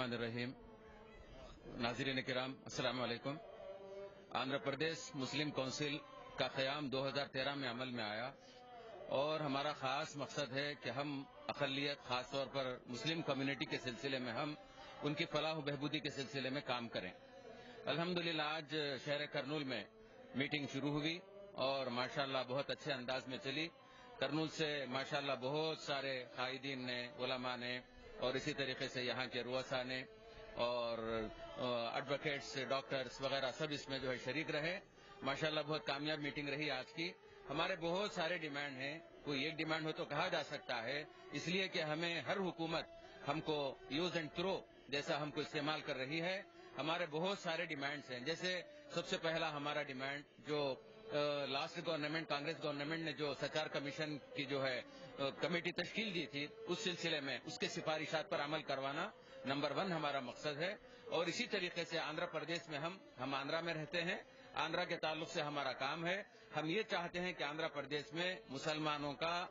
الرحمن الرحیم. ناظرین کرام، السلام علیکم. آندھرا پردیش مسلم کونسل کا قیام دو ہزار تیرہ میں عمل میں آیا اور ہمارا خاص مقصد ہے کہ ہم اقلیت، خاص طور پر مسلم کمیونٹی کے سلسلے میں ہم ان کی فلاح و بہبودی کے سلسلے میں کام کریں۔ الحمدللہ، آج شہر کرنول میں میٹنگ شروع ہوئی اور ماشاءاللہ بہت اچھے انداز میں چلی۔ کرنول سے ماشاءاللہ بہت سارے قائدین نے، علماء نے اور اسی طریقے سے یہاں کے رؤسا نے اور ایڈوکیٹس ڈاکٹرز وغیرہ سب اس میں جو ہے شریک رہے۔ ماشاءاللہ بہت کامیاب میٹنگ رہی آج کی۔ ہمارے بہت سارے ڈیمانڈ ہیں۔ کوئی ایک ڈیمانڈ ہو تو کہا جا سکتا ہے۔ اس لیے کہ ہمیں ہر حکومت ہم کو یوز اینڈ تھرو جیسا ہم کو استعمال کر رہی ہے۔ ہمارے بہت سارے ڈیمانڈز ہیں۔ جیسے سب سے پہلا ہمارا ڈیمانڈ جو لاسٹ گورنمنٹ، کانگریس گورنمنٹ نے جو سچار کمیشن کی جو ہے کمیٹی تشکیل دی تھی، اس سلسلے میں اس کے سفارشات پر عمل کروانا نمبر ون ہمارا مقصد ہے۔ اور اسی طریقے سے آندھرا پردیش میں ہم ہم آندھرا میں رہتے ہیں۔ آندھرا کے تعلق سے ہمارا کام ہے، ہم یہ چاہتے ہیں کہ آندھرا پردیش میں مسلمانوں کا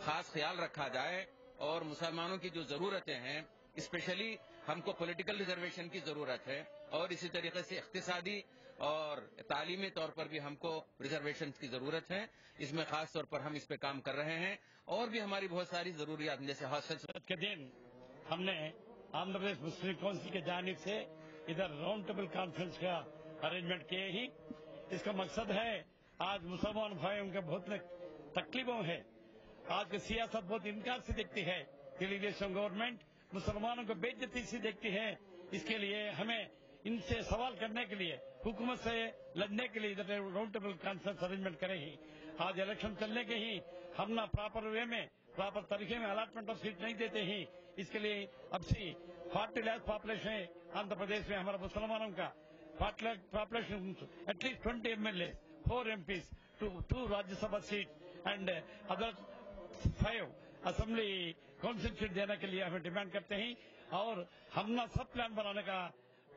خاص خیال رکھا جائے۔ اور مسلمانوں کی جو ضرورتیں ہیں، اسپیشلی ہم کو پولیٹیکل ریزرویشن کی ضرورت ہے۔ اور اسی طریقے سے اقتصادی اور تعلیمی طور پر بھی ہم کو ریزرویشن کی ضرورت ہے۔ اس میں خاص طور پر ہم اس پہ کام کر رہے ہیں۔ اور بھی ہماری بہت ساری ضروریات، جیسے ہاسٹل کے دن ہم نے آندھر پردیش مسلم کونسل کی جانب سے ادھر راؤنڈ ٹیبل کانفرنس کا ارینجمنٹ کیے ہی۔ اس کا مقصد ہے، آج مسلمان بھائیوں کے بہت تکلیفوں ہے آج کی سیاست بہت انکار سے دیکھتی ہے۔ ٹیلیویژن گورنمنٹ مسلمانوں کو بےجتی سے دیکھتی ہے۔ اس کے لیے ہمیں ان سے سوال کرنے کے لیے، حکومت سے لڑنے کے لیے راؤنڈ ٹیبل کانفرنس ارینجمنٹ کرے ہی آج الیکشن چلنے کے ہی ہم نہ پراپر وے میں پراپر طریقے میں الاٹمنٹ آف سیٹ نہیں دیتے ہی، اس کے لیے اب سی فارٹی لاکھ پاپولیشن ہے آندھر پردیش میں ہمارا مسلمانوں کا forty lakh population at least twenty M L A four MPs two Rajya Sabha seat and other five assembly council seat دینے کے لیے ہمیں ڈیمانڈ کرتے ہیں اور ہم نہ سب پلان بنانے کا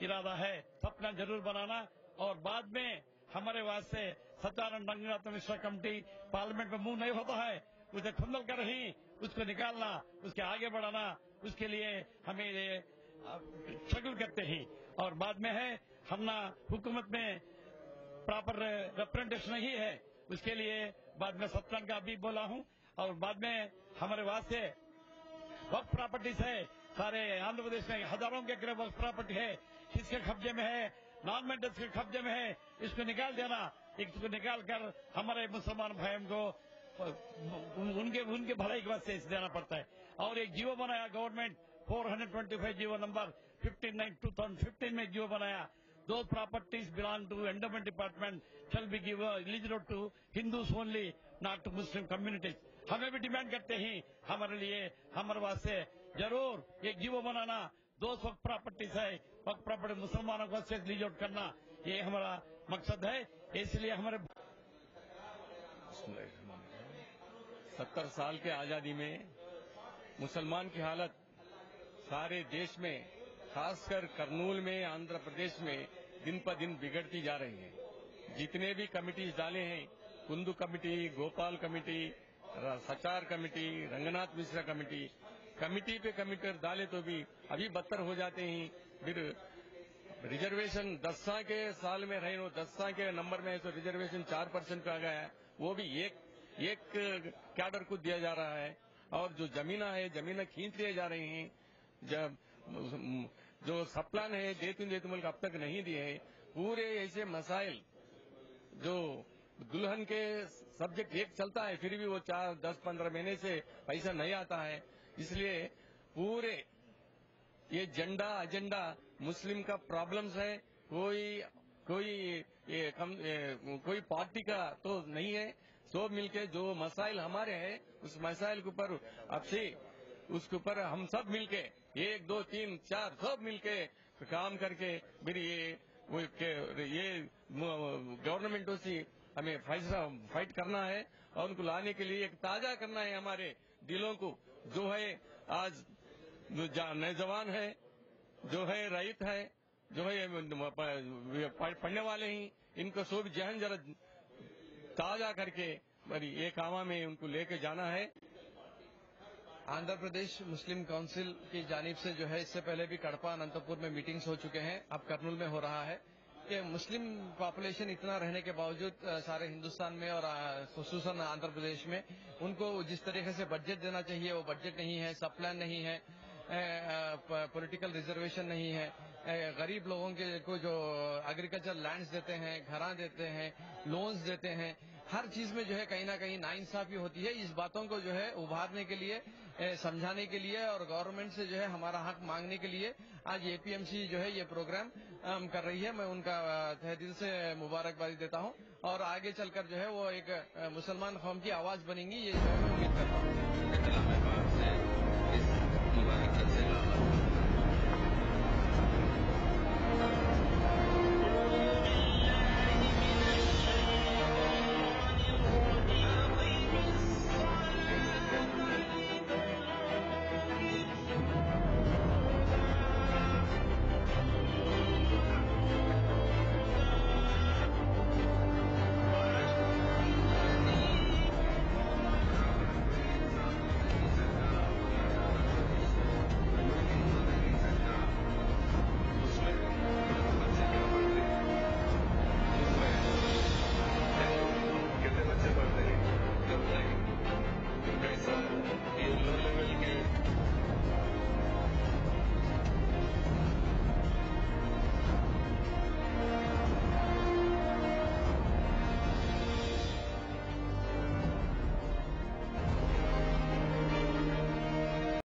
ارادہ ہے سب پلان ضرور بنانا۔ اور بعد میں ہمارے واسطے ستیانند رنگناتھ مشرا کمیٹی پارلیمنٹ میں منہ نہیں ہوتا ہے۔ اسے کھندل کر رہی اس کو نکالنا، اس کے آگے بڑھانا، اس کے لیے ہمیں شکل کرتے ہیں۔ اور بعد میں ہے ہم نہ حکومت میں پراپر ریپرزنٹیشن نہیں ہے۔ اس کے لیے بعد میں ستان کا بھی بولا ہوں۔ اور بعد میں ہمارے واسطے وقت پراپرٹیز ہے۔ سارے آندھر پردیش میں ہزاروں کے قریب وقت پراپرٹی ہے۔ کس کے قبضے میں ہے نان مینٹس کے قبضے میں ہے، اس کو نکال دینا اس کو نکال کر ہمارے مسلمان بھائیوں کو، ان کے ان کے بھلائی کے واسطے دینا پڑتا ہے۔ اور ایک جیو بنایا government four hundred twenty five GO number fifteen nine two thousand fifteen میں جیو بنایا۔ دو properties belong to endowment department shall be give eligible to Hindus only not to Muslim communities ہمیں بھی ڈیمانڈ کرتے ہیں، ہمارے لیے، ہمارے واسطے۔ ضرور، ایک جیو بنانا، دو سو پراپرٹیز ہے۔ وقت پراپرٹی مسلمانوں کو لیج آؤٹ کرنا یہ ہمارا مقصد ہے۔ اس لیے ہمارے ستر سال کے آزادی میں مسلمان کی حالت سارے دیش میں، خاص کر کرنول میں، آندھرا پردیش میں دن پر دن بگڑتی جا رہی ہے۔ جتنے بھی کمیٹیز ڈالے ہیں، Kundu committee, Gopal committee, Sachar committee, Ranganath Mishra committee committee پہ کمیٹر ڈالے تو بھی ابھی بدتر ہو جاتے ہیں۔ پھر ریزرویشن دس کے سال میں رہے ہو، دس کے نمبر میں ہے تو ریزرویشن چار پرسینٹ پہ آ گیا ہے۔ وہ بھی ایک ایک کیڈر کو دیا جا رہا ہے۔ اور جو زمینہ ہے، زمینہ کھینچ لیے جا رہے ہیں۔ جب جو سپلان ہے دیتن دیت ملک اب تک نہیں دیے ہیں۔ پورے ایسے مسائل جو دلہن کے سبجیکٹ ایک چلتا ہے، پھر بھی وہ چار، دس، پندرہ مہینے سے پیسہ نہیں آتا ہے۔ اس لیے پورے یہ جنڈا ایجنڈا مسلم کا پرابلمز ہے، کوئی کوئی کوئی پارٹی کا تو نہیں ہے۔ سب مل کے جو مسائل ہمارے ہیں، اس مسائل کے اوپر اب سے اس کے اوپر ہم سب مل کے، ایک، دو، تین، چار، سب مل کے کام کر کے پھر یہ گورنمنٹوں سے ہمیں فائٹ کرنا ہے اور ان کو لانے کے لیے ایک تازہ کرنا ہے ہمارے دلوں کو۔ جو ہے آج نوجوان ہے، جو ہے رائت ہے جو ہے پڑھنے والے ہیں، ان کو سو بھی ذہن ذرا تازہ کر کے ایک عوام میں ان کو لے کے جانا ہے۔ آندھرا پردیش مسلم کونسل کی جانب سے جو ہے، اس سے پہلے بھی کڑپا انتپور میں میٹنگز ہو چکے ہیں۔ اب کرنول میں ہو رہا ہے۔ کہ مسلم پاپولیشن اتنا رہنے کے باوجود سارے ہندوستان میں اور خصوصاً آندھرا پردیش میں، ان کو جس طریقے سے بجٹ دینا چاہیے، وہ بجٹ نہیں ہے سب پلان نہیں ہے پولیٹیکل ریزرویشن نہیں ہے غریب لوگوں کے کو جو ایگریکلچر لینڈز دیتے ہیں، گھراں دیتے ہیں لونز دیتے ہیں، ہر چیز میں جو ہے کہیں نہ کہیں نا انصافی ہوتی ہے۔ اس باتوں کو جو ہے ابھارنے کے لیے سمجھانے کے لیے اور گورنمنٹ سے جو ہے ہمارا حق مانگنے کے لیے آج اے پی ایم سی جو ہے یہ پروگرام کر رہی ہے، میں ان کا تہ دل سے مبارکبادی دیتا ہوں۔ اور آگے چل کر جو ہے وہ ایک مسلمان قوم کی آواز بنیں گی، یہ جو ہے میں امید کرتا ہوں۔